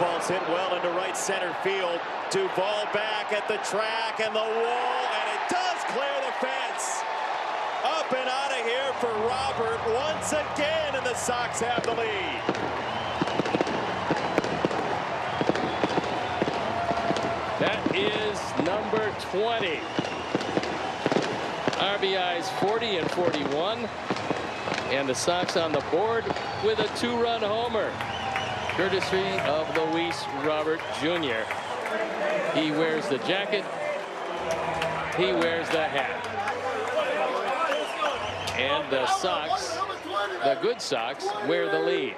ball's hit well into right center field. Duvall back at the track and the wall, and it does clear the fence. Up and out of here for Robert once again, and the Sox have the lead. That is number 20. RBIs 40 and 41. And the Sox on the board with a two-run homer. Courtesy of Luis Robert Jr. He wears the jacket. He wears the hat. And the Sox, the good Sox, wear the lead.